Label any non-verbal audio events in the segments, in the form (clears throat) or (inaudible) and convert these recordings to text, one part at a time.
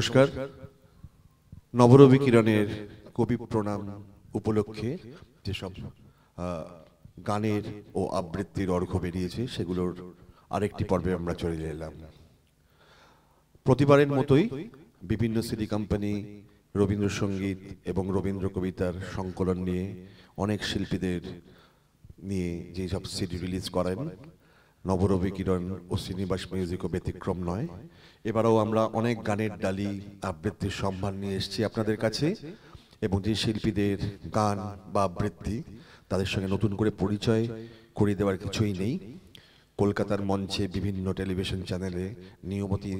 নমস্কার। নবরবি কিরণের কবি প্রণাম উপলক্ষে যেসব গানের ও আবৃত্তির অর্ঘ্য বেরিয়েছে, সেগুলোর আরেকটি পর্বে আমরা চলে এলাম। প্রতিবারের মতোই বিভিন্ন সিডি কোম্পানি, রবীন্দ্রসঙ্গীত এবং রবীন্দ্র কবিতার সংকলন নিয়ে অনেক শিল্পীদের নিয়ে যেসব সিডি রিলিজ করেন, নবরবি কিরণ ও শ্রীনিবাস মিউজিকও ব্যতিক্রম নয়। এবারেও আমরা অনেক গানের ডালি, আবৃত্তির সম্মান নিয়ে এসেছি আপনাদের কাছে এবং যে শিল্পীদের গান বা আবৃত্তি তাদের সঙ্গে নতুন করে পরিচয় করিয়ে দেওয়ার কিছুই নেই। কলকাতার মঞ্চে বিভিন্ন টেলিভিশন চ্যানেলে নিয়মতি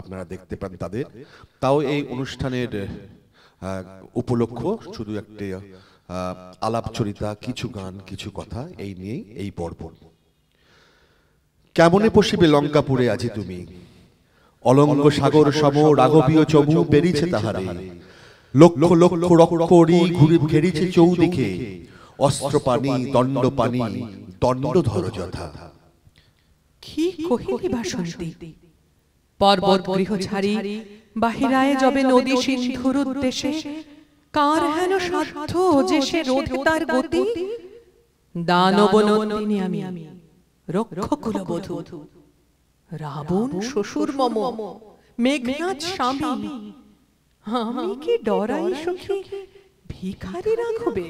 আপনারা দেখতে পান তাদের। তাও এই অনুষ্ঠানের উপলক্ষ শুধু একটি আলাপচরিতা, কিছু গান, কিছু কথা এই নিয়েই এই পর্ব। কেমনে পশিবে লঙ্কাপুরে আছি তুমি? অলঙ্গ সাগর সম রাগবীয় চমু বেরিছে তাহারে। লক্ষ লক্ষ রক্করি ঘুরে ঘেরিছে চৌদিকে। অস্ত্র পানি দণ্ড পানি দণ্ড ধর যথা। কি কহিলি বাসন্তী পর্বত গৃহ ছাড়ি বাহিরায় যবে নদী সিন্ধুর উদ্দেশে কার হেন সাধ্য যে সে রোধে তার গতি? দানব নন্দিনী আমি। রক্ষকুল বধূ রাবণ শ্বশুর মম মেঘনাথ স্বামী। আমি কি ডরাই সখী? ভিখারি রাখবে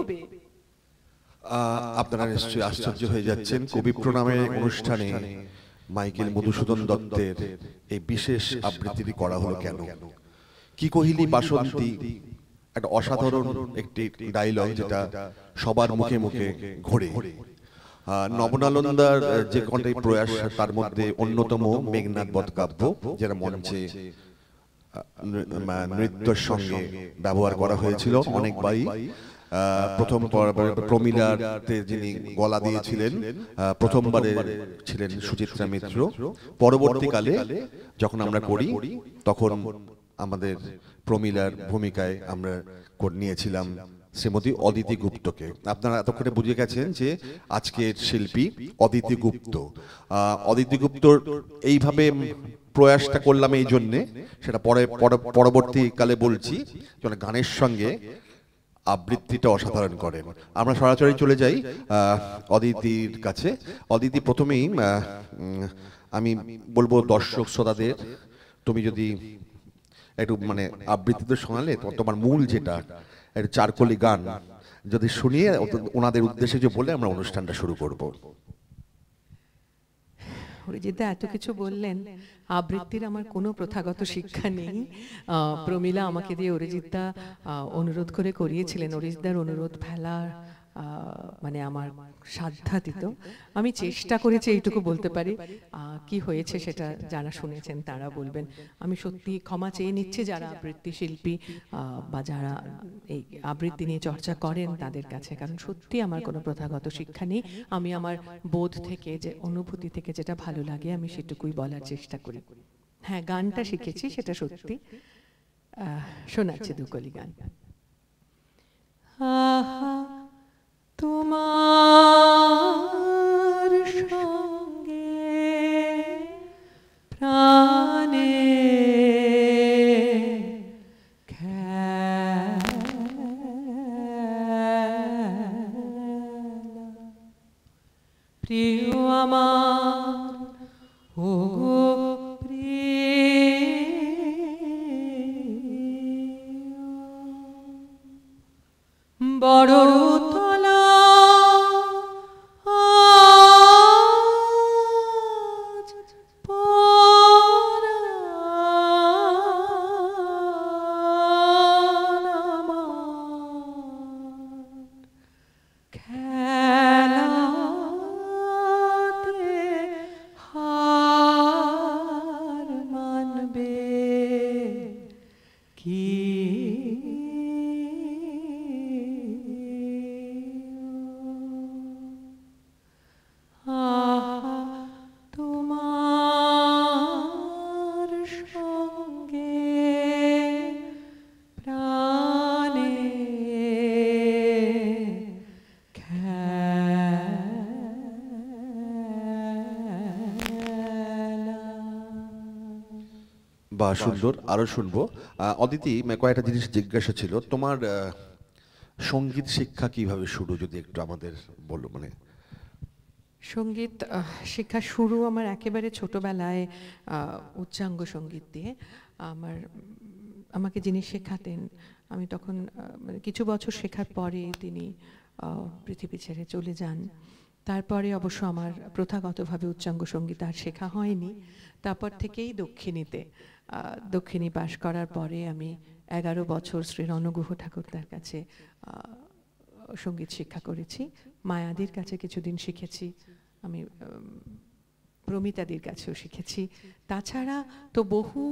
আপনারা নিশ্চয়ই আশ্চর্য হয়ে যাচ্ছেন কবি প্রণামের অনুষ্ঠানে। মাইকেল মধুসূদন দত্তের এই বিশেষ আবৃত্তিটি করা হলো কেন? কি কহিলি বাসন্তী? একটা অসাধারণ একটি ডায়লগ যেটা সবার মুখে মুখে ঘোরে। নবনালন্দার যে কটাই প্রয়াস তার মধ্যে অন্যতম মেঘনাথ বধ কাব্য যেটা মঞ্চে নৃত্যের সঙ্গে ব্যবহার করা হয়েছিল অনেকবারই আহ, প্রথম পর- প্রমিলাতে যিনি গলা দিয়েছিলেন প্রথমবারে ছিলেন সুচিত্রা মিত্র। পরবর্তীকালে যখন আমরা করি তখন আমাদের প্রমিলার ভূমিকায় আমরা নিয়েছিলাম। শ্রীমতী অদিতি গুপ্তকে। আপনারা এতক্ষণে বুঝে গেছেন যে আজকের শিল্পী অদিতি গুপ্ত। অদিতি গুপ্তর এইভাবে প্রয়াসটা করলাম এই জন্যে, সেটা পরে, পর- পরবর্তীকালে বলছি, যেন গানের সঙ্গে আবৃত্তিটা অসাধারণ করেন। আমরা সরাসরি চলে যাই অদিতির কাছে। অদিতি প্রথমেই আমি বলব দর্শক শ্রোতাদের, তুমি যদি একটু মানে আবৃত্তিতে শোনালে তো তোমার মূল যেটা একটু চারকলি গান। যদি শুনিয়ে ওনাদের উদ্দেশ্যে যে বলে আমরা অনুষ্ঠানটা শুরু করব। অরিজিৎদা এত কিছু বললেন। আবৃত্তির আমার কোনো প্রথাগত শিক্ষা নেই। প্রমিলা আমাকে দিয়ে অরিজিৎদা অনুরোধ করে করিয়েছিলেন। অরিজিৎদার অনুরোধ ফেলা আহ, মানে আমার সাধ্যাতীত। আমি চেষ্টা করেছি এইটুকু বলতে পারি। কি হয়েছে সেটা যারা শুনেছেন তারা বলবেন। আমি সত্যি ক্ষমা চেয়ে নিচ্ছি যারা আবৃত্তি শিল্পী বা যারা এই আবৃত্তি নিয়ে চর্চা করেন তাদের কাছে। কারণ সত্যি আমার কোনো প্রথাগত শিক্ষা নেই। আমি আমার বোধ থেকে যে অনুভূতি থেকে যেটা ভালো লাগে আমি সেটুকুই বলার চেষ্টা করি। হ্যাঁ গানটা শিখেছি সেটা সত্যি। আহ, শোনাচ্ছি দুকলি গান। আহা তোমার সঙ্গে প্রাণে প্রিয় আমার ও প্রিয়। বড় সুন্দর, আরও শুনব। অদিতি কয়েকটা জিনিস জিজ্ঞাসা ছিল। তোমার সংগীত শিক্ষা কীভাবে শুরু, যদি একটু আমাদের বলো মানে? সংগীত শিক্ষা শুরু আমার একেবারে ছোটবেলায় উচ্চাঙ্গ সংগীত দিয়ে। আমার, আমাকে যিনি শেখাতেন, আমি তখন মানে কিছু বছর শেখার পরে তিনি পৃথিবী ছেড়ে চলে যান। তারপরে অবশ্য আমার প্রথাগতভাবে উচ্চাঙ্গ সংগীত আর শেখা হয়নি। তারপর থেকেই দক্ষিণীতে দক্ষিণী পাশ করার পরে আমি এগারো বছর শ্রী রণগুহ ঠাকুরদার কাছে সংগীত শিক্ষা করেছি। মায়াদির কাছে কিছুদিন শিখেছি। আমি প্রমিতাদির কাছেও শিখেছি। তাছাড়া তো বহু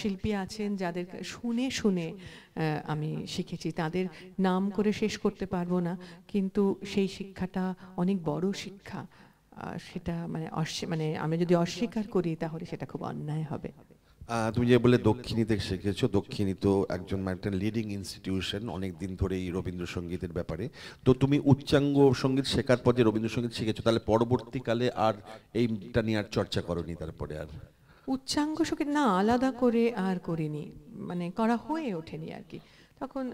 শিল্পী আছেন যাদের শুনে শুনে আমি শিখেছি। তাদের নাম করে শেষ করতে পারব না, কিন্তু সেই শিক্ষাটা অনেক বড় শিক্ষা। সেটা মানে মানে আমি যদি অস্বীকার করি তাহলে সেটা খুব অন্যায় হবে। তুমি যে বলে দক্ষিণীতে শিখেছো, দক্ষিণী তো একজন একটা লিডিং ইনস্টিটিউশন অনেক দিন ধরেই রবীন্দ্রসঙ্গীতের ব্যাপারে। তো তুমি উচ্চাঙ্গ সংগীত শেখার পর যে রবীন্দ্রসঙ্গীত শিখেছো, তাহলে পরবর্তীকালে আর এইটা নিয়ে আর চর্চা করনি তারপরে আর? উচ্চাঙ্গ সংগীত না, আলাদা করে আর করিনি। মানে করা হয়ে ওঠেনি আর কি। তখন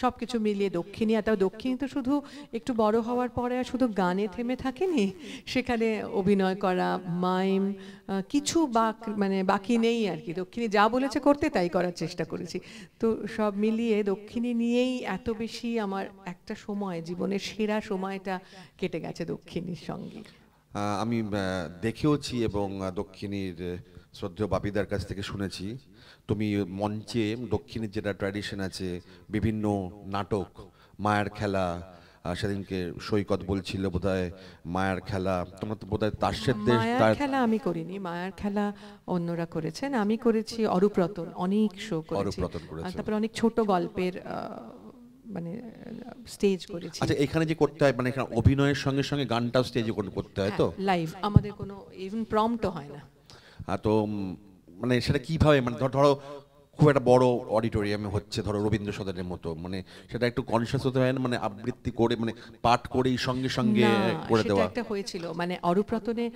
সব কিছু মিলিয়ে দক্ষিণী আর তাও দক্ষিণী, তো শুধু একটু বড় হওয়ার পরে আর শুধু গানে থেমে থাকেনি? সেখানে অভিনয় করা, মাইম কিছু বাক মানে বাকি নেই আর কি দক্ষিণী যা বলেছে করতে তাই করার চেষ্টা করেছি। তো সব মিলিয়ে দক্ষিণী নিয়েই এত বেশি আমার একটা সময়, জীবনের সেরা সময়টা কেটে গেছে দক্ষিণীর সঙ্গে। আমি দেখেওছি এবং দক্ষিণীর শ্রদ্ধেয় বাপিদার কাছ থেকে শুনেছি। তুমি মঞ্চে দক্ষিণের যেটা ট্র্যাডিশন আছে বিভিন্ন নাটক মায়ের খেলা সেদিনকে সৈকত বলছিল বোধহয় মায়ার খেলা তোমরা তো বোধহয় তাসের দেশ মায়ার তার খেলা আমি করিনি মায়ার খেলা অন্যরা করেছেন আমি করেছি অরূপরতন অনেক শো করেছি। তারপর অনেক ছোট গল্পের মানে স্টেজ করেছি। আচ্ছা এখানে যে করতে হয় মানে এখানে অভিনয়ের সঙ্গে সঙ্গে গানটাও স্টেজে করতে হয় তো? লাইভ আমাদের কোনো ইভেন প্রম্পটও হয় না। তো মানে সেটা কীভাবে মানে ধর- খুব একটা বড় অডিটোরিয়ামে হচ্ছে ধরো রবীন্দ্র সদনের মতো মানে সেটা একটু কনসিয়াস হতে হয় না মানে আবৃত্তি করে মানে পাঠ করেই সঙ্গে সঙ্গে করে দেওয়া। একটা হয়েছিল মানে অরূপরতনে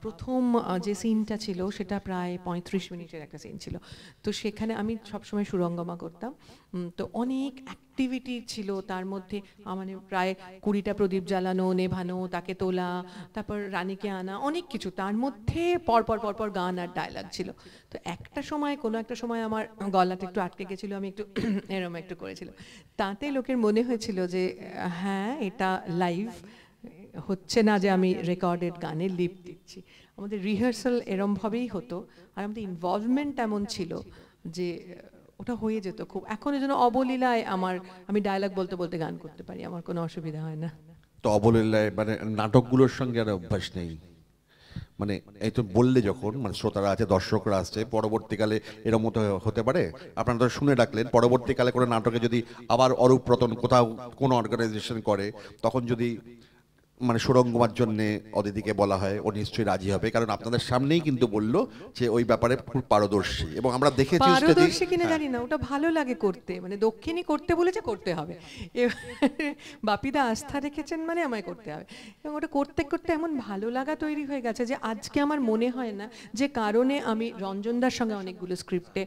প্রথম যে সিনটা ছিল সেটা প্রায় পঁয়ত্রিশ মিনিটের একটা সিন ছিল। তো সেখানে আমি সবসময় সুরঙ্গমা করতাম। তো অনেক অ্যাক্টিভিটি ছিল, তার মধ্যে মানে প্রায় কুড়িটা প্রদীপ জ্বালানো, নেভানো, তাকে তোলা, তারপর রানীকে আনা, অনেক কিছু। তার মধ্যে পরপর পরপর গান আর ডায়লগ ছিল। তো একটা সময়, কোনো একটা সময় আমার গলাটা একটু আটকে গেছিল, আমি একটু (clears throat) এরম একটু করেছিলাম তাতে লোকের মনে হয়েছিল যে হ্যাঁ এটা লাইভ হচ্ছে না যে আমি রেকর্ডেড গানে লিপ দিচ্ছি। আমাদের রিহার্সাল এরমভাবেই হতো, আর আমাদের ইনভলভমেন্ট এমন ছিল যে ওটা হয়ে যেত খুব। এখন জন্য অবলীলায় আমার, আমি ডায়লগ বলতে বলতে গান করতে পারি, আমার কোনো অসুবিধা হয় না। তো অবলীলায় মানে নাটকগুলোর সঙ্গে আর অভ্যাস নেই। মানে এই তো বললে যখন মানে শ্রোতারা আছে, দর্শকরা আসছে পরবর্তীকালে এরম হতে পারে। আপনারা তো শুনে ডাকলেন পরবর্তীকালে কোনো নাটকে যদি আবার অরূপ রতন কোথাও কোনো অর্গানাইজেশন করে, তখন যদি মানে সুরঙ্গমার জন্য অদিতিকে বলা হয় ও নিশ্চয়ই রাজি হবে। কারণ আপনাদের সামনেই কিন্তু বলল যে ওই ব্যাপারে খুব পারদর্শী। এবং আমরা দেখেছি পারদর্শী কিনা জানি না ওটা ভালো লাগে করতে। মানে দক্ষিণী করতে বলেছে করতে হবে। বাপিদা আস্থা রেখেছেন মানে আমায় করতে হবে। এবং ওটা করতে করতে এমন ভালো লাগা তৈরি হয়ে গেছে যে আজকে আমার মনে হয় না যে কারণে আমি রঞ্জনদার সঙ্গে অনেকগুলো স্ক্রিপ্টে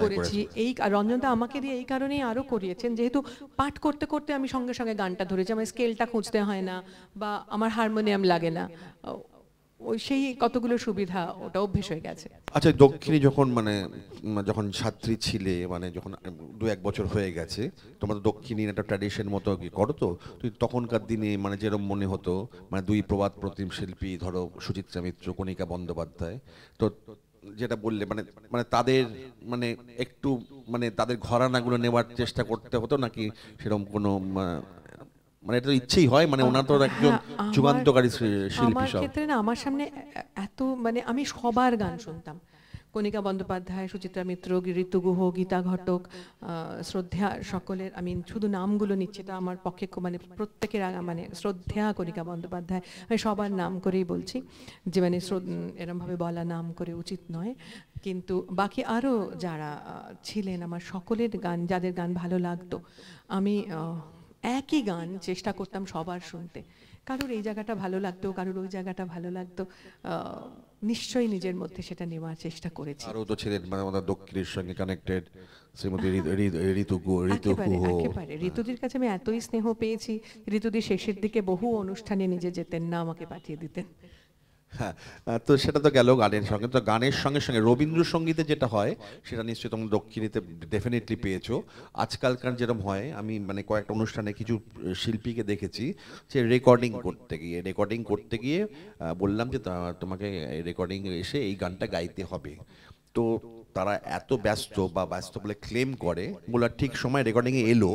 করেছি। এই রঞ্জনদা আমাকে দিয়ে এই কারণেই আরও করিয়েছেন। যেহেতু পাঠ করতে করতে আমি সঙ্গে সঙ্গে গানটা ধরেছি। আমার স্কেলটা খুঁজতে হয় না। বা আমার হারমোনিয়াম লাগে না। ওই সেই কতগুলো সুবিধা, ওটা অভ্যেস হয়ে গেছে। আচ্ছা দক্ষিণী যখন মানে যখন ছাত্রী ছিলে মানে যখন দু এক বছর হয়ে গেছে, তোমরা তো দক্ষিণীর একটা ট্র্যাডিশন মতো কি করো তো? তুই তখনকার দিনে মানে যেরকম মনে হতো মানে দুই প্রবাদ প্রতিম শিল্পী, ধরো সুচিত্রা মিত্র, কণিকা বন্দ্যোপাধ্যায়, তো যেটা বললে মানে মানে তাদের মানে একটু মানে তাদের ঘরানাগুলো নেওয়ার চেষ্টা করতে হতো নাকি সেরকম কোনো মানে এটা তো ইচ্ছেই হয় মানে ওনার তো একজন হ্যাঁ, আমার- যুগান্তকারী শিল্পী সব। ক্ষেত্রে না আমার সামনে এত মানে আমি সবার গান শুনতাম। কণিকা বন্দ্যোপাধ্যায় সুচিত্রা মিত্র ঋতু গুহ গীতা ঘটক শ্রদ্ধা সকলের আমি শুধু নামগুলো নিচ্ছি এটা আমার পক্ষে মানে প্রত্যেকের মানে শ্রদ্ধা কণিকা বন্দ্যোপাধ্যায় আমি সবার নাম করেই বলছি। যে মানে এরমভাবে বলা নাম করে উচিত নয়। কিন্তু বাকি আরও যারা ছিলেন আমার সকলের গান যাদের গান ভালো লাগতো আমি একই গান চেষ্টা করতাম সবার শুনতে। কারোর এই জায়গাটা ভালো লাগতো কারোর ওই জায়গাটা ভালো লাগতো নিশ্চয়ই নিজের মধ্যে সেটা নেওয়ার চেষ্টা করেছি। আরও তো ছিলেন মানে আমাদের দক্ষিণের সঙ্গে কানেক্টেড শ্রীমতী ঋতু- একেবারে। ঋতুদির কাছে আমি এতই স্নেহ পেয়েছি ঋতুদি শেষের দিকে বহু অনুষ্ঠানে নিজে যেতেন না আমাকে পাঠিয়ে দিতেন। হ্যাঁ তো সেটা তো গেল গানের সঙ্গে। তো গানের সঙ্গে সঙ্গে রবীন্দ্রসঙ্গীতে যেটা হয়, সেটা নিশ্চয়ই তোমরা দক্ষিণীতে ডেফিনেটলি পেয়েছ। আজকালকার যেরকম হয়, আমি মানে কয়েকটা অনুষ্ঠানে কিছু শিল্পীকে দেখেছি যে রেকর্ডিং করতে গিয়ে রেকর্ডিং করতে গিয়ে বললাম যে তোমাকে রেকর্ডিং এসে এই গানটা গাইতে হবে। তো তারা এত ব্যস্ত বা ব্যস্ত বলে ক্লেম করে বলে ঠিক সময় রেকর্ডিংয়ে এলো।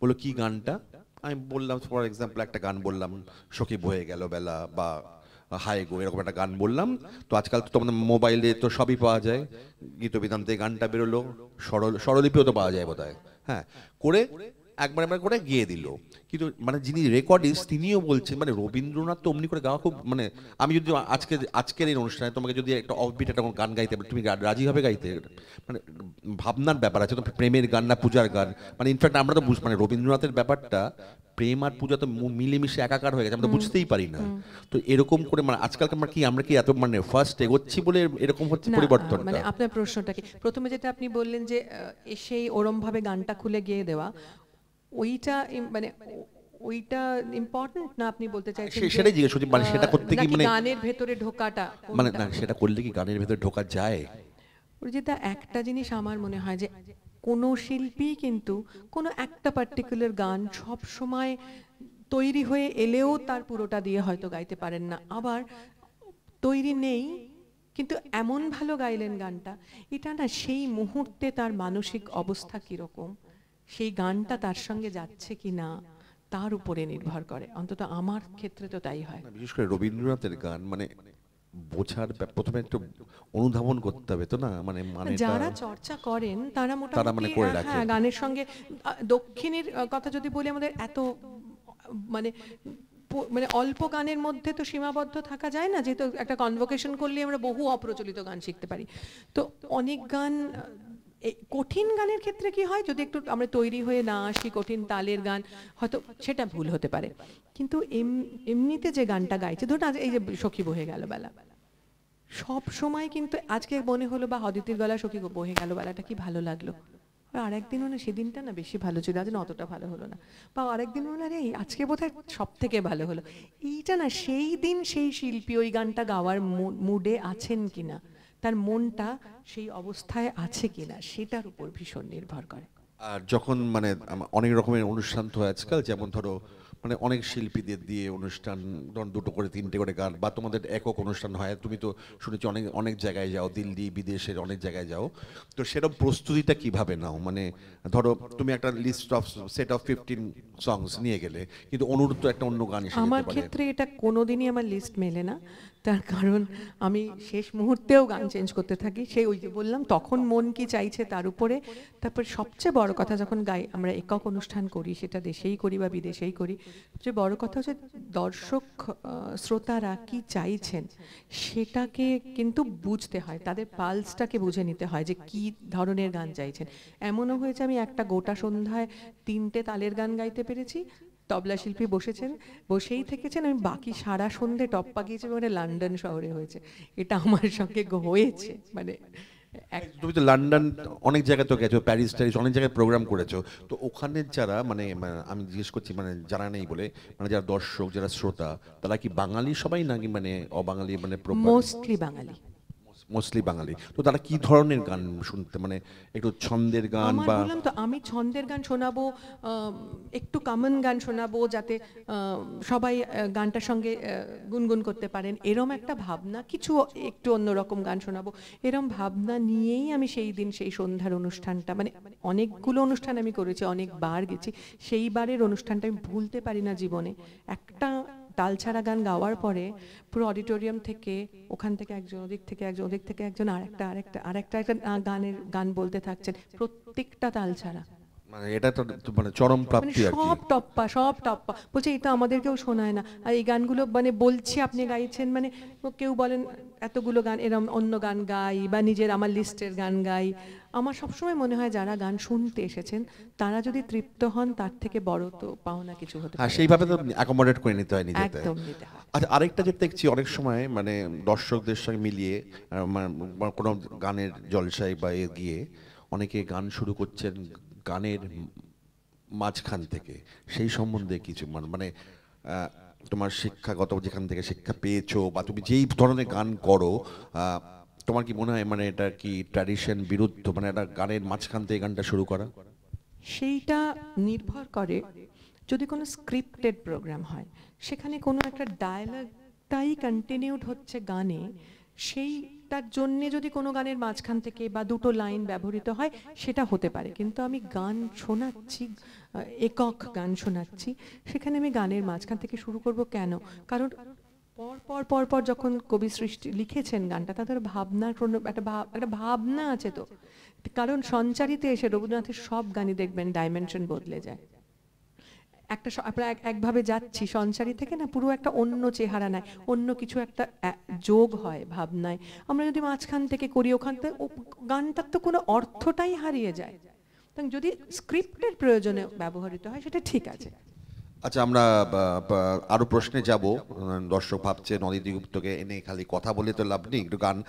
বলল, কি গানটা? আমি বললাম ফর এক্সাম্পল একটা গান বললাম সখী বয়ে গেল বেলা, বা হাই গো, এরকম একটা গান বললাম। তো আজকাল তো তোমাদের মোবাইলে তো সবই পাওয়া যায়। গীত বিধান্তে গানটা বেরোলো, সরল স্বরলিপিও তো পাওয়া যায় বোধ হ্যাঁ করে একবার একবার করে গিয়ে দিল। কিন্তু মানে যিনি রেকর্ডিস্ট তিনিও বলছেন মানে রবীন্দ্রনাথ তো অমনি করে গাওয়া খুব মানে আমি যদি আজকে আজকের এই অনুষ্ঠানে তোমাকে যদি একটা অফবিট একটা গান গাইতে তুমি রাজি হবে গাইতে? মানে ভাবনার ব্যাপার আছে তো প্রেমের গান না পূজার গান? মানে ইনফ্যাক্ট আমরা তো বুঝ মানে রবীন্দ্রনাথের ব্যাপারটা প্রেম আর পূজা তো মিলেমিশে একাকার হয়ে গেছে আমরা বুঝতেই পারি না। তো এরকম করে মানে আজকাল আমরা কি আমরা কি এত মানে ফার্স্ট এগোচ্ছি বলে এরকম হচ্ছে পরিবর্তন মানে আপনার প্রশ্নটা কি? প্রথমে যেটা আপনি বললেন যে সেই ওরম ভাবে গানটা খুলে গিয়ে দেওয়া ওইটা মানে ওইটা ইম্পর্টেন্ট না আপনি বলতে চাইছেন সেটাই জিজ্ঞেস করছি, মানে সেটা করতে কি মানে- গানের ভেতরে ঢোকাটা মানে না সেটা করলে কি গানের ভেতরে ঢোকা যায়? অরিজিৎদা একটা জিনিস আমার মনে হয় যে কোনো শিল্পী কিন্তু কোনো একটা পার্টিকুলার গান সব সময় তৈরি হয়ে এলেও তার পুরোটা দিয়ে হয়তো গাইতে পারেন না। আবার তৈরি নেই কিন্তু এমন ভালো গাইলেন গানটা এটা না সেই মুহূর্তে তার মানসিক অবস্থা কীরকম? সেই গানটা তার সঙ্গে যাচ্ছে কি না তার উপরে নির্ভর করে। অন্তত আমার ক্ষেত্রে তো তাই হয়। বিশেষ করে রবীন্দ্রনাথের গান মানে বোঝার প্রথমে একটু অনুধাবন করতে হবে তো না? মানে মানে যারা চর্চা করেন তারা মোটামুটি মানে করে আহ, হ্যাঁ গানের সঙ্গে দক্ষিণের কথা যদি বলি আমাদের এত মানে মানে অল্প গানের মধ্যে তো সীমাবদ্ধ থাকা যায় না যেহেতু একটা কনভোকেশন করলে আমরা বহু অপ্রচলিত গান শিখতে পারি। তো অনেক গান এই কঠিন গানের ক্ষেত্রে কি হয়? যদি একটু আমরা তৈরি হয়ে না আসি, কঠিন তালের গান, হয়তো সেটা ভুল হতে পারে। কিন্তু এম- এমনিতে যে গানটা গাইছে, ধরুন আজ এই যে সখী বহে গেল বেলা। সব সময় কিন্তু আজকে মনে হলো বা অদিতির গলা সখী বহে গেল বেলাটা, কি ভালো লাগল। আর আরেকদিন হলো সেদিনটা না বেশি ভালো ছিল, আজ না অতটা ভালো হলো না। বা আরেকদিন হলো আরে, আজকে বোধহয় সব থেকে ভালো হলো। এইটা না, সেই দিন সেই শিল্পী ওই গানটা গাওয়ার মুডে আছেন কিনা? তার মনটা সেই অবস্থায় আছে কিনা সেটার উপর ভীষণ নির্ভর করে। আর যখন মানে অনেক রকমের অনুষ্ঠান তো আজকাল, যেমন ধরো মানে অনেক শিল্পীদের দিয়ে অনুষ্ঠান ধরুন দুটো করে তিনটে করে গান বা তোমাদের একক অনুষ্ঠান হয়। তুমি তো শুনেছি অনেক অনেক জায়গায় যাও দিল্লি বিদেশের অনেক জায়গায় যাও। তো সেরকম প্রস্তুতিটা কীভাবে নাও? মানে ধরো তুমি একটা list of set of fifteen songs নিয়ে গেলে কিন্তু অনুরোধ তো একটা অন্য গান আমার ক্ষেত্রে এটা কোনোদিনই আমার লিস্ট মেলে না। তার কারণ আমি শেষ মুহূর্তেও গান চেঞ্জ করতে থাকি। সেই ওই যে বললাম তখন মন কি চাইছে তার উপরে। তারপর সবচেয়ে বড় কথা যখন গাই আমরা একক অনুষ্ঠান করি সেটা দেশেই করি বা বিদেশেই করি সবচেয়ে বড় কথা হচ্ছে দর্শক শ্রোতারা কি চাইছেন, সেটাকে কিন্তু বুঝতে হয়, তাদের পালসটাকে বুঝে নিতে হয় যে কি ধরনের গান চাইছেন। এমনও হয়েছে, আমি একটা গোটা সন্ধ্যায় তিনটে তালের গান গাইতে পেরেছি, তবলা শিল্পী বসেছেন, বসেই থেকেছেন, আমি বাকি সারা সন্ধে টপ্পা গিয়েছে মানে লন্ডন শহরে হয়েছে। এটা আমার সঙ্গে হয়েছে মানে তুমি তো লন্ডন অনেক জায়গায় তো গেছো প্যারিস ট্যারিস অনেক জায়গায় প্রোগ্রাম করেছ। তো ওখানে যারা মানে মানে আমি জিজ্ঞেস করছি মানে জানা নেই বলে মানে যারা দর্শক যারা শ্রোতা তারা কি বাঙালি সবাই নাকি মানে অবাঙালি মানে মোস্টলি বাঙালি। মোস্টলি বাঙালি তো তারা কি ধরনের গান শুনতে মানে একটু ছন্দের গান বা বললাম তো আমি ছন্দের গান শোনাবো একটু কমন গান শোনাবো যাতে সবাই গানটার সঙ্গে গুনগুন করতে পারেন। এরম একটা ভাবনা কিছু একটু অন্যরকম গান শোনাবো। এরম ভাবনা নিয়েই আমি সেই দিন সেই সন্ধ্যার অনুষ্ঠানটা মানে অনেকগুলো অনুষ্ঠান আমি করেছি অনেকবার গেছি। সেইবারের অনুষ্ঠানটা আমি ভুলতে পারি না জীবনে। একটা তালছাড়া গান গাওয়ার পরে পুরো অডিটোরিয়াম থেকে ওখান থেকে একজন ওদিক থেকে একজন ওদিক থেকে একজন আরেকটা আরেকটা আরেকটা একটা গানের, গান বলতে থাকছেন প্রত্যেকটা তালছাড়া। মানে এটা তো মানে চরম মানে প্রাপ্তি আর সব টপ্পা সব টপ্পা। বলছে এটা আমাদেরকেও শোনায় না। আর এই গানগুলো মানে বলছি আপনি গাইছেন মানে কেউ বলেন এতগুলো গান এরম অন্য গান গাই বা নিজের আমার লিস্টের গান গাই। আমার সবসময় মনে হয় যারা গান শুনতে এসেছেন তারা যদি তৃপ্ত হন তার থেকে বড় তো পাওনা কিছু হতে হ্যাঁ সেইভাবে তো অ্যাকোমোডেট করে নিতে হয় নিজেতে একদম নিতে হয়। আচ্ছা আরেকটা যেটা দেখছি অনেক সময় মানে দর্শকদের সঙ্গে মিলিয়ে মানে কোনো গানের জলসায় বা এ গিয়ে অনেকে গান শুরু করছেন গানের মাঝখান থেকে সেই সম্বন্ধে কিছু মানে মানে তোমার শিক্ষাগত যেখান থেকে শিক্ষা পেয়েছ বা তুমি যেই ধরনের গান করো তোমার কি মনে হয় মানে এটা কি ট্র্যাডিশন বিরুদ্ধ মানে একটা গানের মাঝখান থেকে গানটা শুরু করা? সেইটা নির্ভর করে যদি কোনো স্ক্রিপ্টেড প্রোগ্রাম হয় সেখানে কোনো একটা ডায়ালগটাই কন্টিনিউড হচ্ছে গানে সেইটার জন্যে যদি কোনো গানের মাঝখান থেকে বা দুটো লাইন ব্যবহৃত হয়, সেটা হতে পারে। কিন্তু আমি গান শোনাচ্ছি একক গান শোনাচ্ছি, সেখানে আমি গানের মাঝখান থেকে শুরু করব কেন? কারণ পর পর পর পর যখন কবি সৃষ্টি লিখেছেন গানটা তাদের ভাবনার কোনো একটা ভাব একটা ভাবনা আছে তো। কারণ সঞ্চারিতে এসে রবীন্দ্রনাথের সব গানই দেখবেন, ডাইমেনশন বদলে যায়। একটা আমরা এক- একভাবে যাচ্ছি সঞ্চারী থেকে না, পুরো একটা অন্য চেহারা নেয়, অন্য কিছু একটা যোগ হয় ভাবনায়। আমরা যদি মাঝখান থেকে করি ওখান থেকে গানটার তো কোনো অর্থটাই হারিয়ে যায়। যদি স্ক্রিপ্টের প্রয়োজনে ব্যবহৃত হয়, সেটা ঠিক আছে। আচ্ছা আমরা বা, বা, আরও প্রশ্নে যাব। দর্শক ভাবছে নদী গুপ্তকে এনে খালি কথা বলে তো লাভ নেই একটু গান।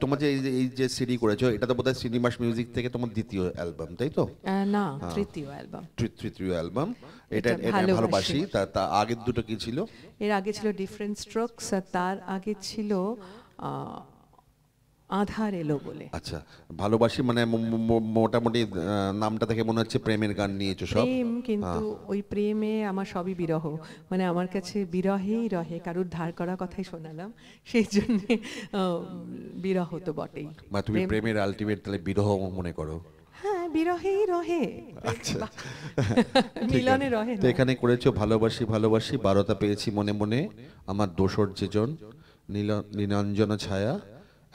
তোমার যে এই যে- সিডি করেছ এটা তো বোধহয় সিনেমাস মিউজিক থেকে তোমার দ্বিতীয় অ্যালবাম তাই তো? না তৃতীয় অ্যালবাম। তৃতীয় অ্যালবাম। এটা এটা ভালোবাসি। তা তা আগের দুটো কি ছিল? এর আগে ছিল ডিফারেন্ট স্ট্রোকস আর তার আগে ছিল আধার এলো বলে। আচ্ছা ভালোবাসি মানে মোটামুটি নামটা থেকে মনে হচ্ছে প্রেমের গান নিয়েছো সব। প্রেম কিন্তু ওই প্রেমে আমার সবই বিরহ। মানে আমার কাছে বিরহেই রহে কারুর ধার করা কথাই শোনালাম সেই জন্য বিরহ তো বটেই। মানে তুমি প্রেমের আলটিমেট তাহলে বিরহ মনে করো। হ্যাঁ বিরহেই রহে। আচ্ছা। (laughs) মিলনে রহে তো এখানে করেছ ভালোবাসি ভালোবাসি বারোটা পেয়েছি মনে মনে। আমার দোসর যেজন নীল নীলাঞ্জন ছায়া।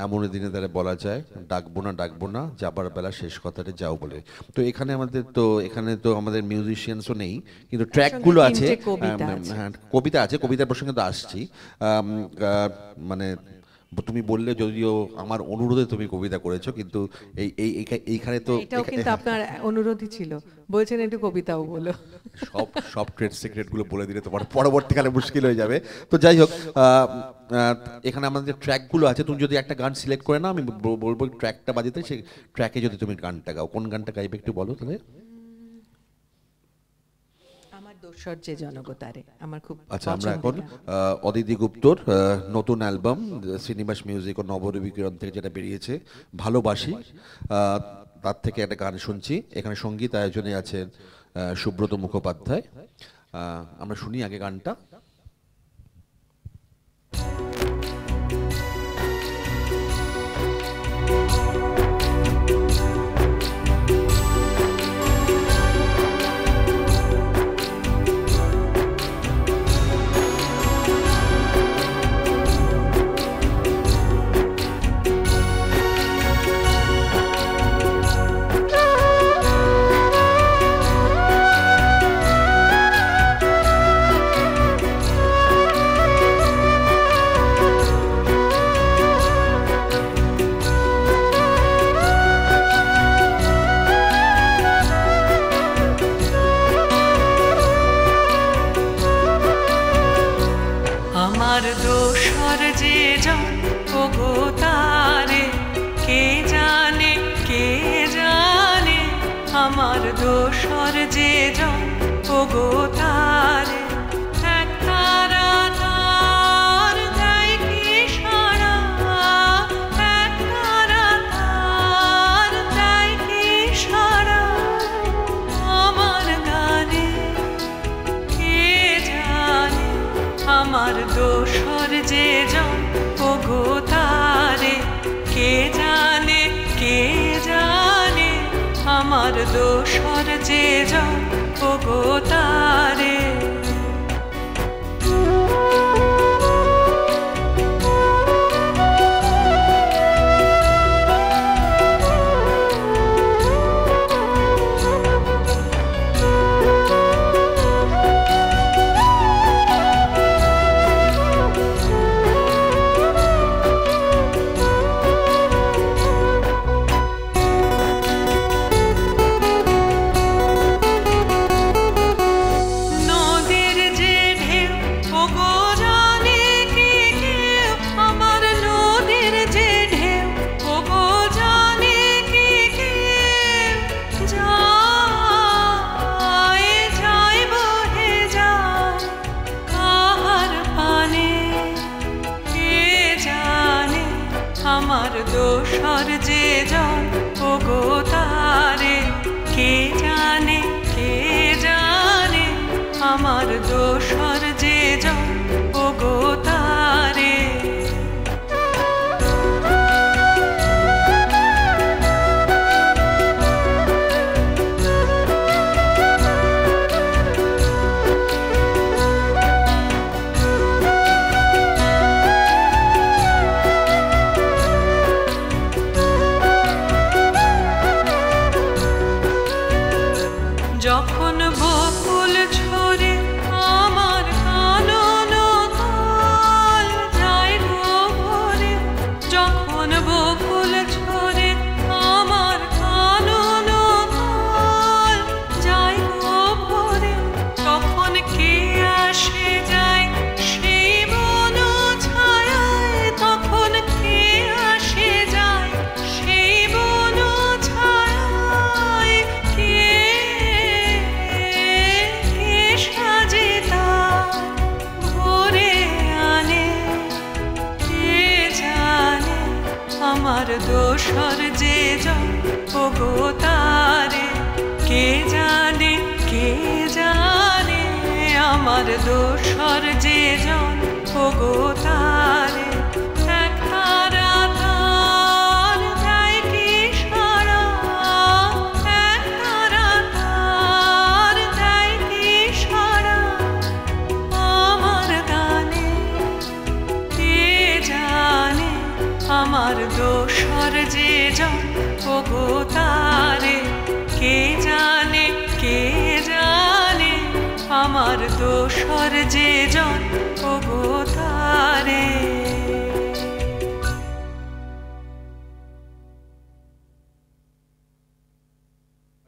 এমন দিনে তাহলে বলা যায় ডাকবো না ডাকবো না যাবার বেলা শেষ কথাটা যাও বলে। তো এখানে আমাদের তো এখানে তো আমাদের মিউজিশিয়ানসও নেই কিন্তু ট্র্যাকগুলো আছে। কবিতা আছে। হ্যাঁ কবিতা আছে কবিতার প্রসঙ্গে তো আসছি। মানে তুমি বললে যদিও আমার অনুরোধে তুমি কবিতা করেছ কিন্তু এই এই এইখানে তো এটাও কিন্তু আপনার অনুরোধই ছিল। বলছেন একটু কবিতাও বলো। সব সব ট্রেড সিক্রেটগুলো বলে দিলে তোমার পরবর্তীকালে মুশকিল হয়ে যাবে। তো যাই হোক এখানে আমাদের ট্র্যাকগুলো আছে তুমি যদি একটা গান সিলেক্ট করে নাও আমি বল- বলব ট্র্যাকটা বাজাতে সেই ট্র্যাকে যদি তুমি গানটা গাও। কোন গানটা গাইবে একটু বলো তাহলে? দোসর যে জনগতারে আমার খুব আচ্ছা আমরা এখন অদিতি গুপ্তর নতুন অ্যালবাম শ্রীনিবাস মিউজিক ও নবরবিকিরণ থেকে যেটা বেরিয়েছে ভালোবাসি। তার থেকে একটা গান শুনছি। এখানে সংগীত আয়োজনে আছেন সুব্রত মুখোপাধ্যায়। আমরা শুনি আগে গানটা।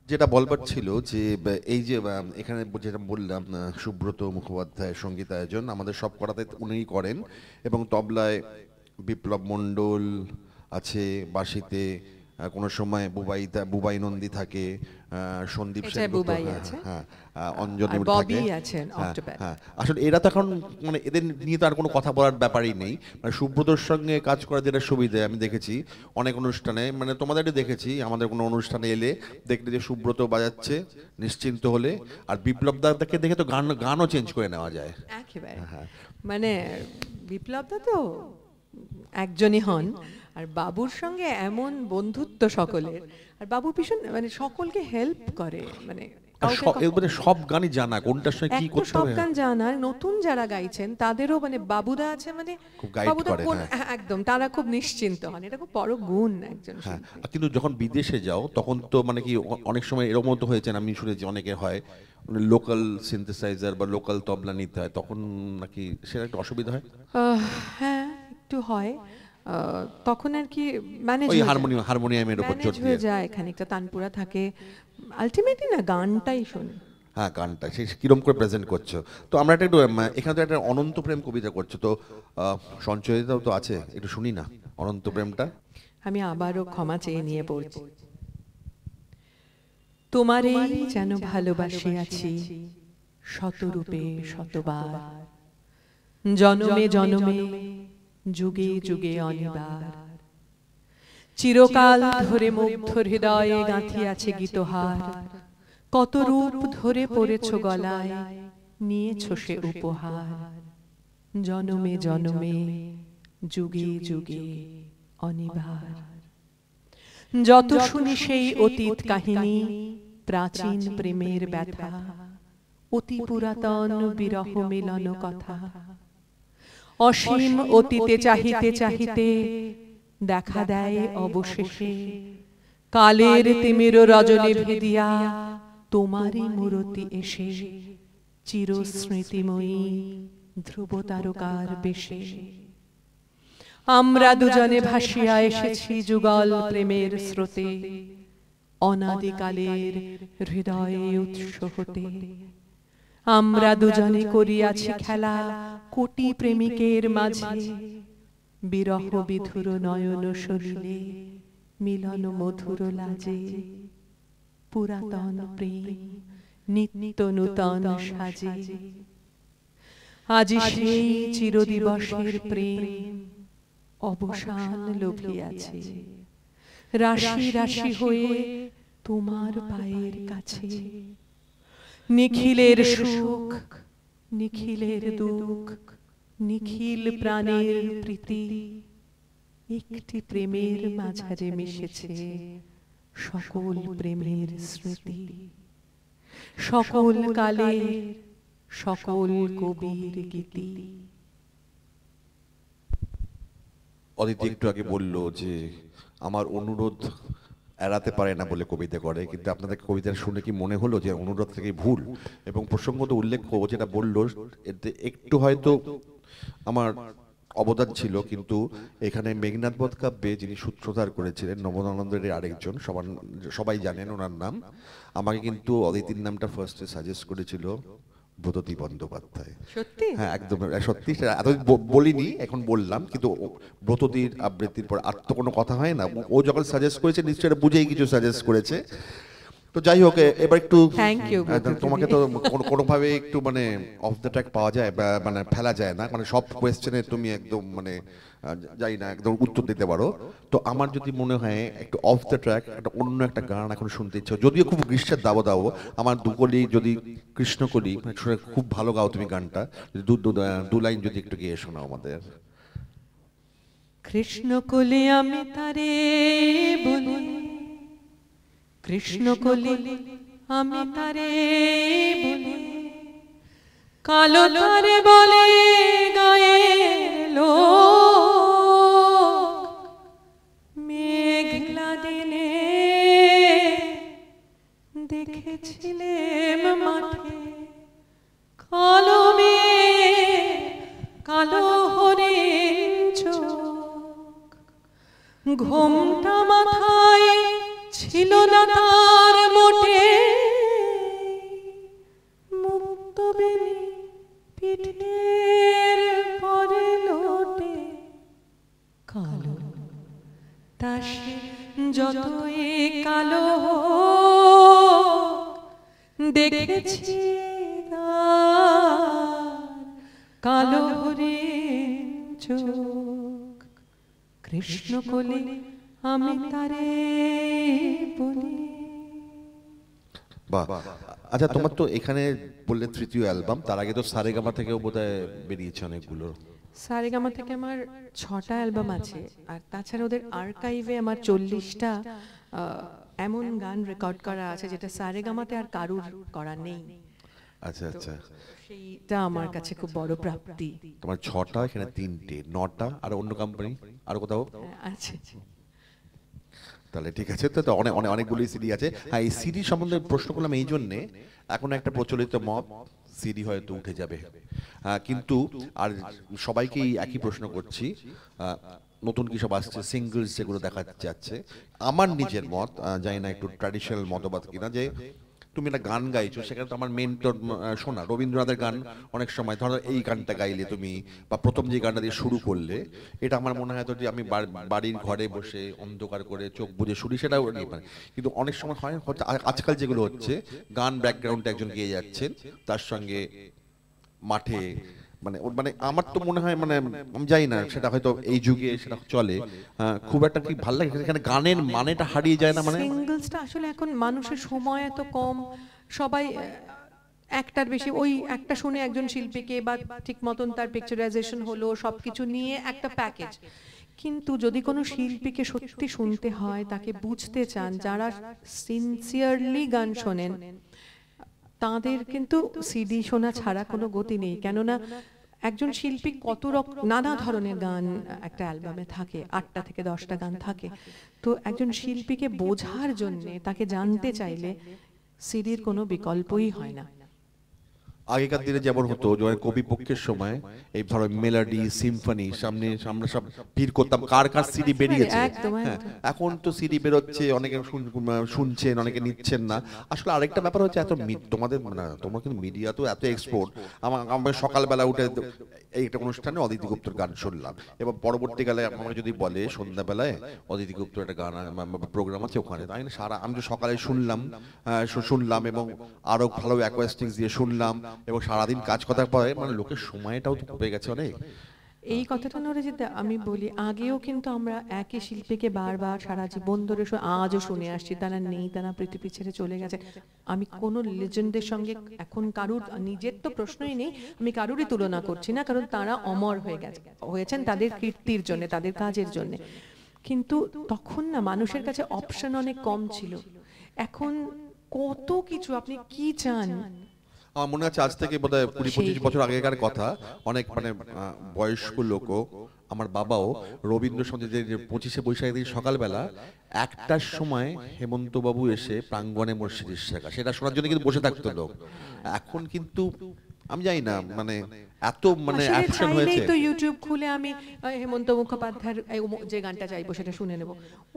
যেটা বলবার ছিল যে এই যে এখানে যেটা বললাম সুব্রত মুখোপাধ্যায় সংগীত আয়োজন, আমাদের সব করাতে উনিই করেন এবং তবলায় বিপ্লব মণ্ডল আছে, বাঁশিতে কোনো সময় বুবাই বুবাই নন্দী থাকে সন্দীপ সেনগুপ্ত হ্যাঁ। হ্যাঁ অঞ্জলি থাকে। আছেন হ্যাঁ, হ্যাঁ আসলে এরা তো এখন মানে এদের নিয়ে তো আর কোনো কথা বলার ব্যাপারই নেই। মানে সুব্রতর সঙ্গে কাজ করার যেটা সুবিধে আমি দেখেছি অনেক অনুষ্ঠানে মানে তোমাদেরই দেখেছি আমাদের কোনো অনুষ্ঠানে এলে দেখলে যে সুব্রত বাজাচ্ছে নিশ্চিন্ত হলে আর বিপ্লব দাদাকে দেখে তো গান গানও চেঞ্জ করে নেওয়া যায়। একেবারে। হ্যাঁ। মানে বিপ্লবদা তো একজনই হন। আর বাবুর সঙ্গে এমন বন্ধুত্ব সকলের আর বাবু ভীষণ মানে সকলকে হেল্প করে মানে আর সব- গানই জানা কোনটার সঙ্গে কি করতে সব গান জানার নতুন যারা গাইছেন তাদেরও মানে বাবুদা আছে মানে বাবুদা কোন- হ্যাঁ। হ্যাঁ, একদম তারা খুব নিশ্চিন্ত হন এটা খুব বড় গুণ একজন হ্যাঁ কিন্তু যখন বিদেশে যাও তখন তো মানে কি অনেক সময় এরকম তো হয়েছে আমি শুনেছি অনেকে হয় লোকাল সিনথেসাইজার বা লোকাল তবলা নিতে হয় তখন নাকি সেটা একটা অসুবিধা হয়? হ্যাঁ একটু হয়। তখন আর কি ম্যানেজ ওই হারমোনিয়াম হারমোনিয়ামের উপর জোর দিয়ে। হয়ে যায় খানিকটা তানপুরা থাকে। আলটিমেটলি না গানটাই শোনে। হ্যাঁ গানটা সেই কিরম করে প্রেজেন্ট করছ? তো আমরা একটা একটু এখানে তো একটা অনন্ত প্রেম কবিতা করছ। তো সঞ্চয়িতাও তো আছে একটু শুনি না। অনন্ত প্রেমটা? আমি আবারও ক্ষমা চেয়ে নিয়ে পড়ছি। তোমারেই যেন ভালোবাসি আছি শতরূপে শতবার। জনমে জনমে যুগে যুগে অনিবার। চিরকাল ধরে মুগ্ধ হৃদয়ে গাঁথি আছে গীতহার। কত রূপ ধরে পড়েছ গলায় নিয়েছ সে উপহার। জনমে জনমে যুগে যুগে অনিবার। যত শুনি সেই অতীত কাহিনী প্রাচীন প্রেমের ব্যথা অতি পুরাতন বিরহ মিলন কথা। অসীম অতীতে চাহিতে চাহিতে দেখা দেয় অবশেষে। কালের তিমির রজনী ভেদিয়া তোমারই মূরতি এসে। চির স্মৃতিময়ী ধ্রুব তারকার বেশে। আমরা দুজনে ভাসিয়া এসেছি যুগল প্রেমের স্রোতে। অনাদিকালের হৃদয়ে উৎস হতে। আমরা দুজনে করিয়াছি খেলা কোটি প্রেমিকের মাঝে। বিরহ বিধুর নয়ন সলিলে মিলন মধুর লাজে। পুরাতন প্রেম। নিত্য নূতন সাজে। আজি সেই চিরদিবসের প্রেম। অবসান লোভিয়াছে রাশি রাশি হয়ে তোমার পায়ের কাছে। নিখিলের সুখ নিখিলের দুঃখ নিখিল প্রাণের প্রীতি একটি প্রেমের মাঝারে মিশেছে সকল প্রেমের স্মৃতি। সকল কালের সকল কবির গীতি। অদিতি একটু আগে বলল যে আমার অনুরোধ এড়াতে পারে না বলে কবিতা করে। কিন্তু আপনাদের কবিতা শুনে কি মনে হলো যে অনুরোধ থেকে ভুল? এবং প্রসঙ্গত উল্লেখ্য ও যেটা বলল, এতে একটু হয়তো আমার অবদান ছিল, কিন্তু এখানে মেঘনাথ বধ কাব্যে যিনি সূত্রধার করেছিলেন, নবনানন্দের আরেকজন, সবার সবাই জানেন ওনার নাম। আমাকে কিন্তু অদিতির নামটা ফার্স্টে সাজেস্ট করেছিল। ব্রততী বন্দ্যোপাধ্যায়। সত্যি? হ্যাঁ একদম সত্যি এত এতদিন বলিনি এখন বললাম কিন্তু ব্রতদীর আবৃত্তির পর আর তো কোনো কথা হয় না। ও যখন সাজেস্ট করেছে নিশ্চয়ই বুঝেই কিছু সাজেস্ট করেছে। তো যাই হোক এবার একটু আহ, ব্রততী। তোমাকে তো কোনো কোনোভাবে একটু মানে অফ দ্য ট্র্যাক পাওয়া যায় মানে ফেলা যায় না। মানে সব কোয়েশ্চেনে তুমি একদম মানে যাই না একদম উত্তর দিতে পারো। তো আমার যদি মনে হয় একটু অফ দ্য ট্র্যাক একটা অন্য একটা গান এখন শুনতে ইচ্ছে যদিও খুব গ্রীষ্মের দাবো দাবো আমার দুকলি যদি কৃষ্ণকলি মানে শুনে খুব ভালো গাও তুমি গানটা। দু দু- লাইন যদি একটু গিয়ে শোনাও আমাদের। কৃষ্ণ কোলে আমি তারে বলি কৃষ্ণ কোলে আমি তারে বলি। কালো তারে বলে গায়ে লোক। মেঘলা দিনে দেখেছিলেম মাঠে। কালো মেঘ, কালো হরিণ চোখ। ঘোমটা মাথায় ছিল না তার মোটে। মুক্ত বেনি পিঠের পরে লোটে কালো। তা সে যতই কালো দেখেছি কালো চোখ। কৃষ্ণ কোলে আমি তারে বাহ। আচ্ছা তোমার তো এখানে বললে তৃতীয় অ্যালবাম তার আগে তো সারেগামা থেকেও বোধহয় বেরিয়েছে অনেকগুলো। সারেগামা থেকে আমার ছটা অ্যালবাম আছে আর তাছাড়া ওদের আর্কাইভে আমার চল্লিশটা এমন গান রেকর্ড করা আছে যেটা সারেগামাতে আর কারুর করা নেই। আচ্ছা আচ্ছা। সেইটা আমার কাছে খুব বড় প্রাপ্তি। তোমার ছটা এখানে তিনটে নটা আর অন্য কোম্পানি আর কোথাও? আছে। তাহলে ঠিক আছে, তো অনেক অনেক অনেকগুলি সিডি আছে। হ্যাঁ এই সিডি সম্বন্ধে প্রশ্ন করলাম এই জন্যে, এখন একটা প্রচলিত মত সিডি হয়তো উঠে যাবে। কিন্তু, আর সবাইকেই একই প্রশ্ন করছি নতুন কি সব আসছে সিঙ্গলস যেগুলো দেখা যাচ্ছে। আমার নিজের মত জানি না একটু ট্র্যাডিশনাল মতবাদ কিনা, যে তুমি একটা গান গাইছো, সেখানে তো আমার মেন তো শোনা রবীন্দ্রনাথের গান অনেক সময়। ধরো এই গানটা গাইলে তুমি, বা প্রথম যে গানটা দিয়ে শুরু করলে, এটা আমার মনে হয় তো যে আমি বাড়ির ঘরে বসে অন্ধকার করে চোখ বুঝে শুনি, সেটাও নিয়ে পারে। কিন্তু অনেক সময় হয় হচ্ছে আজকাল যেগুলো হচ্ছে, গান ব্যাকগ্রাউন্ডে একজন গিয়ে যাচ্ছেন, তার সঙ্গে মাঠে মানে মানে আমার তো মনে হয় মানে আমি জানি না সেটা হয়তো এই যুগে সেটা চলে। খুব একটা কি ভালো লাগে? এখানে গানের মানেটা হারিয়ে যায় না মানে? সিঙ্গলসটা আসলে এখন মানুষের সময় এত কম। সবাই একটার বেশি ওই একটা শুনে একজন শিল্পীকে বা ঠিক মতন তার পিকচারাইজেশন হলো সবকিছু নিয়ে একটা প্যাকেজ কিন্তু যদি কোনো শিল্পীকে সত্যি শুনতে হয় তাকে বুঝতে চান যারা সিনসিয়ারলি গান শোনেন তাদের কিন্তু সিডি শোনা ছাড়া কোনো গতি নেই। কেননা একজন শিল্পী কত রকম নানা ধরনের গান একটা অ্যালবামে থাকে আটটা থেকে দশটা গান থাকে। তো একজন শিল্পীকে বোঝার জন্যে তাকে জানতে চাইলে সিডির কোনো বিকল্পই হয় না। আগেকার দিনে যেমন হতো যখন কবি পক্ষের সময় এই ধরো মেলোডি সিম্ফনি সামনে আমরা সব ভিড় করতাম কার কার সিডি বেরিয়েছে? হ্যাঁ, এখন তো সিডি বেরোচ্ছে অনেকে শুনছেন অনেকে নিচ্ছেন না। আসলে আরেকটা ব্যাপার হচ্ছে এত তোমাদের না তোমার কিন্তু মিডিয়া তো এত এক্সপোর্ট আমার আমি সকালবেলা উঠে এই একটা অনুষ্ঠানে অদিতি গুপ্তর গান শুনলাম। এবার পরবর্তীকালে আমাকে যদি বলে সন্ধ্যাবেলায় অদিতি গুপ্তর একটা গান প্রোগ্রাম আছে ওখানে তাই না? সারা আমি তো সকালে শুনলাম শুনলাম এবং আরও ভালো অ্যাকোয়াস্টিক্স দিয়ে শুনলাম। এবং সারাদিন কাজ করার পরে মানে লোকের সময়টাও তো কমে গেছে অনেক। এই কথাটা নরেজিতে আমি বলি, আগেও কিন্তু আমরা একই শিল্পীকে বারবার সারা জীবন ধরে আজও শুনে আসছি, তারা নেই, তারা পৃথিবী ছেড়ে চলে গেছে। আমি কোন লেজেন্ডের সঙ্গে এখন কারুর, নিজের তো প্রশ্নই নেই, আমি কারুরই তুলনা করছি না, কারণ তারা অমর হয়ে গেছে, হয়েছেন তাদের কীর্তির জন্য, তাদের কাজের জন্য। কিন্তু তখন না মানুষের কাছে অপশন অনেক কম ছিল। এখন কত কিছু আপনি কি চান? আমার মনে আছে আজ থেকে বোধ হয় কুড়ি পঁচিশ বছর আগেকার কথা। অনেক মানে বয়স্ক লোকও আমার বাবাও রবীন্দ্রসঙ্গীতের যে পঁচিশে বৈশাখের দিন সকালবেলা একটার সময় হেমন্তবাবু এসে প্রাঙ্গণে মসজিদ শেখা সেটা শোনার জন্য কিন্তু বসে থাকতো লোক। এখন কিন্তু আমি জানি না মানে এত মানে অ্যাকশন হয়েছে। তো ইউটিউব খুলে আমি হেমন্ত মুখোপাধ্যায়ের এই যে গানটা চাইব সেটা শুনে নেব।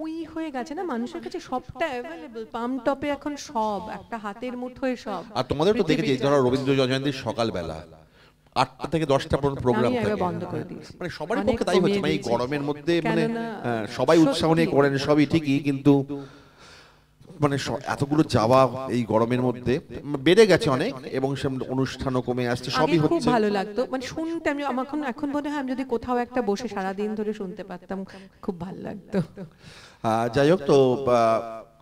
ওই হয়ে গেছে না মানুষের কাছে সবটা অ্যাভেলেবল পাম টপে এখন সব একটা হাতের মুঠোয় সব। আর তোমাদের তো দেখেছি ধরো রবীন্দ্র জয়ন্তীর সকালবেলা আটটা থেকে দশটা পর্যন্ত প্রোগ্রাম থাকে। করে দিয়েছি। মানে সবারই অনেক পক্ষে তাই হচ্ছে মানে এই গরমের মধ্যে মানে হ্যাঁ, সবাই উৎসাহ নিয়ে করেন সবই ঠিকই কিন্তু মানে এতগুলো যাওয়া এই গরমের মধ্যে বেড়ে গেছে অনেক এবং সে অনুষ্ঠানও কমে আসছে সবই খুব হচ্ছে। ভালো লাগতো। মানে শুনতে আমি আমার এখন এখন মনে হয় আমি যদি কোথাও একটা বসে সারা দিন ধরে শুনতে পারতাম খুব ভালো লাগতো। আহ, যাই হোক তো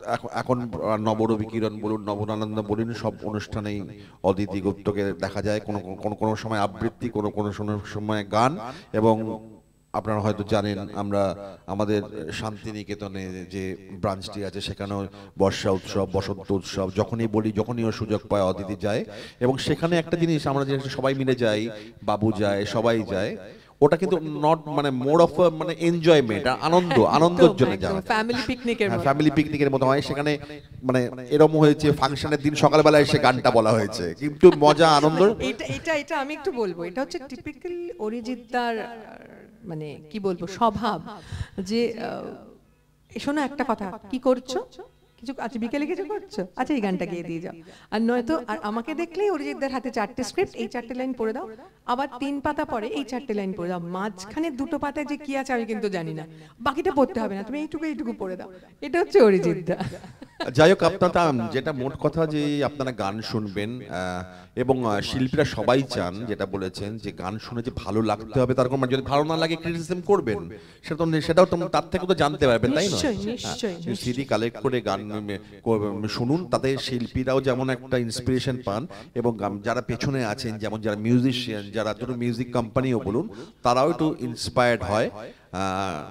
এখন- এখন নবরবি কিরণ বলুন নবনানন্দ বলুন সব অনুষ্ঠানেই অদিতি গুপ্তকে দেখা যায়। কোনো কোনো কোনো সময় আবৃত্তি কোনো কোনো সময় গান এবং আপনারা হয়তো জানেন আমরা আমাদের শান্তিনিকেতনে যে ব্রাঞ্চটি আছে সেখানেও বর্ষা উৎসব বসন্ত উৎসব যখনই বলি যখনই ও সুযোগ পায় অতিথি যায় এবং সেখানে একটা জিনিস আমরা যে সবাই মিলে যাই বাবু যায় সবাই যায় ওটা কিন্তু নট মানে মোর অফ মানে এনজয়মেন্ট আনন্দ আনন্দের জন্য যাওয়া ফ্যামিলি পিকনিকের মতো ফ্যামিলি পিকনিকের মতো হয় সেখানে মানে এরকম হয়েছে ফাংশনের দিন সকালবেলা এসে গানটা বলা হয়েছে। কিন্তু মজা আনন্দ। এটা এটা এটা আমি একটু বলব এটা হচ্ছে টিপিক্যাল অরিজিৎদার মানে কি বলব স্বভাব যে আহ, এ শোনো একটা কথা। কি করছ? কিছু আজ বিকেলে কিছু করছ? আচ্ছা এই গানটা গিয়ে দিয়ে যাও। আর নয়তো আর আমাকে দেখলেই অরিজিৎদার হাতে চারটে স্ক্রিপ্ট এই চারটে লাইন পড়ে দাও। আবার তিন পাতা পরে এই চারটে লাইন পড়ে দাও। মাঝখানে দুটো পাতায় যে কি আছে আমি কিন্তু জানি না। বাকিটা পড়তে হবে না। তুমি এইটুকু এইটুকু পড়ে দাও। এটা হচ্ছে অরিজিৎদা। যাই হোক আপনার যেটা মোট কথা যে আপনারা গান শুনবেন এবং শিল্পীরা সবাই চান যেটা বলেছেন যে গান শুনে যে ভালো লাগতে হবে তার কোনো মানে যদি ভালো না লাগে ক্রিটিসিজম করবেন সেটা তো সেটাও তো তার থেকে তো জানতে পারবেন তাই না সিডি কালেক্ট করে গান শুনুন তাদের শিল্পীরাও যেমন একটা ইন্সপিরেশন পান এবং যারা পেছনে আছেন, যেমন যারা মিউজিশিয়ান যারা ছোট মিউজিক কোম্পানিও বলুন, তারাও একটু ইন্সপায়ার্ড হয়।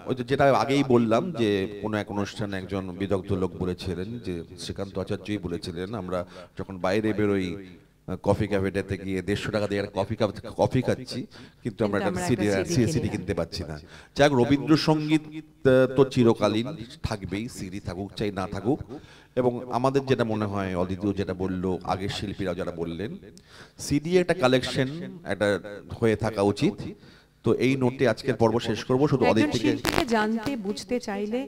ওই তো যেটা আগেই বললাম যে কোনো এক অনুষ্ঠানে একজন বিদগ্ধ লোক বলেছিলেন যে শ্রীকান্ত আচার্যই বলেছিলেন, আমরা যখন বাইরে বেরোই কফি ক্যাফেটাতে গিয়ে দেড়শো টাকা দিয়ে কফি কাপ কফি খাচ্ছি কিন্তু আমরা একটা সিডি সিডি কিনতে পাচ্ছি না। যাই হোক রবীন্দ্রসঙ্গীত তো চিরকালীন থাকবেই সিডি থাকুক চাই না থাকুক। এবং আমাদের যেটা মনে হয় অদিতিও যেটা বলল আগের শিল্পীরা যারা বললেন সিডি একটা কালেকশন একটা হয়ে থাকা উচিত। তো এই নোটে আজকের পর্ব শেষ করব শুধু অদিতিকে জানতে বুঝতে চাইলে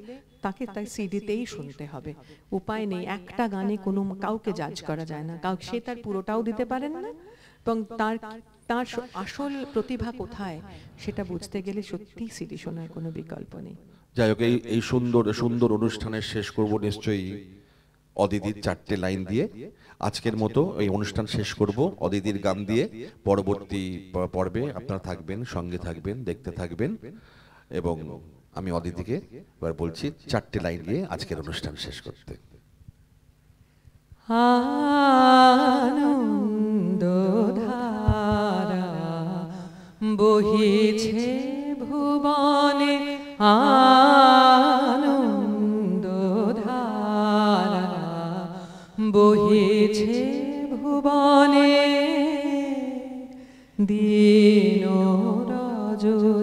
তাকে তাই সিডিতেই শুনতে হবে। উপায় নেই একটা গানে কোনো কাউকে জাজ করা যায় না। কাউকে সে তার পুরোটাও দিতে পারেন না। এবং তার তার আসল প্রতিভা কোথায় সেটা বুঝতে গেলে সত্যি সিডি শোনার কোনো বিকল্প নেই। যাই হোক এই এই সুন্দর সুন্দর অনুষ্ঠানের শেষ করব নিশ্চয়ই অদিতির চারটে লাইন দিয়ে আজকের মতো এই অনুষ্ঠান শেষ করব। অদিতির গান দিয়ে পরবর্তী পর্বে আপনারা থাকবেন সঙ্গে থাকবেন দেখতে থাকবেন। এবং আমি অদিতিকে এবার বলছি চারটে লাইন দিয়ে আজকের অনুষ্ঠান শেষ করতে। আনন্দ ধারা বহিছে ভুবনে আনন্দ ধারা বহিছে ভুবনে দিন রজনী